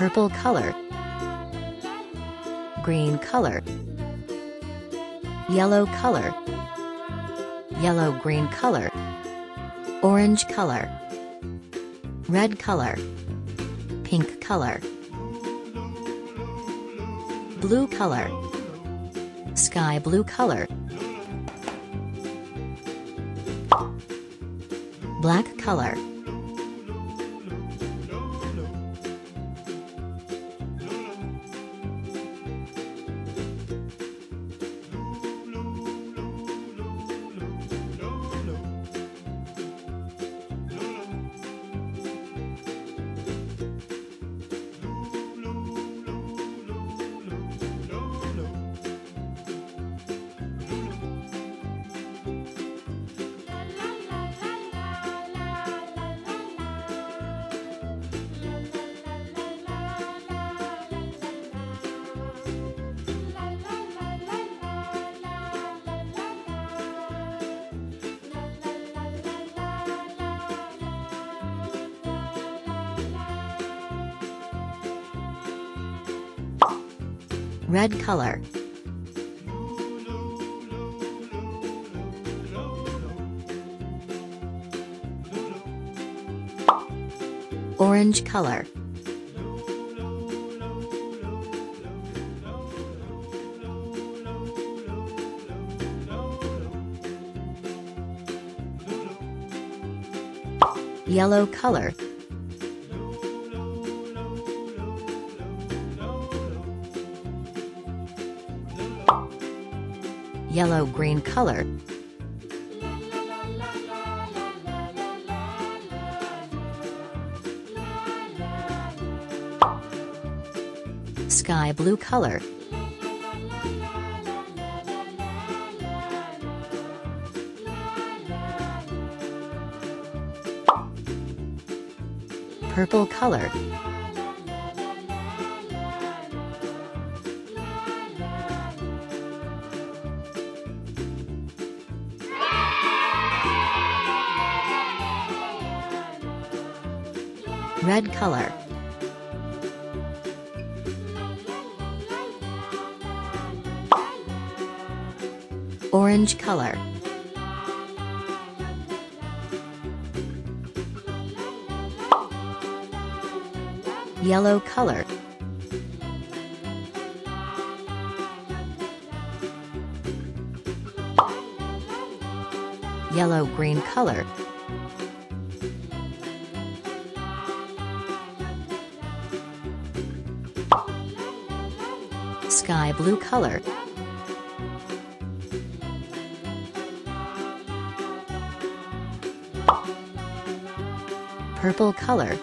purple color green color yellow color yellow green color orange color red color pink color blue color sky blue color black color red color. Orange color. Yellow color yellow green color. Sky blue color. Purple color red color. Orange color. Yellow color. Yellow green color sky blue color. Purple color